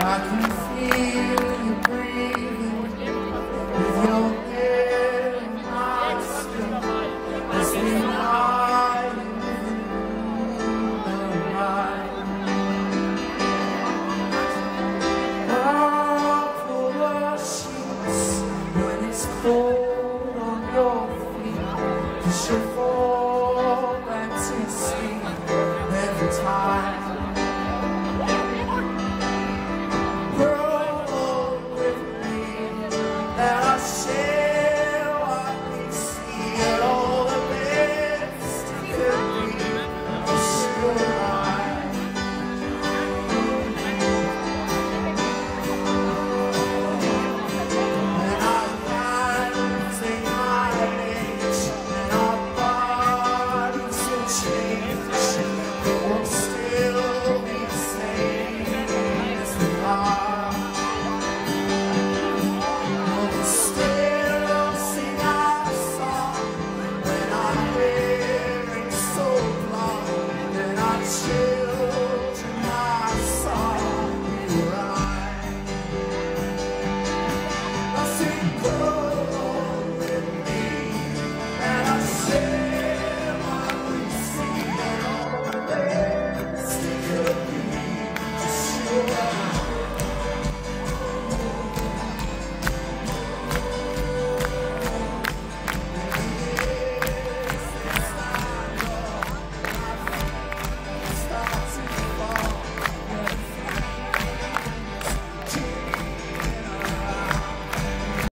I can feel you breathing with your